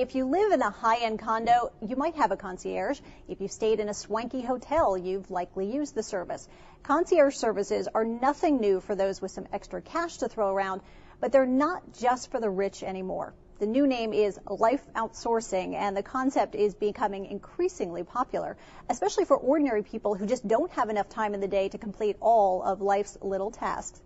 If you live in a high-end condo, you might have a concierge. If you stayed in a swanky hotel, you've likely used the service. Concierge services are nothing new for those with some extra cash to throw around, but they're not just for the rich anymore. The new name is life outsourcing, and the concept is becoming increasingly popular, especially for ordinary people who just don't have enough time in the day to complete all of life's little tasks.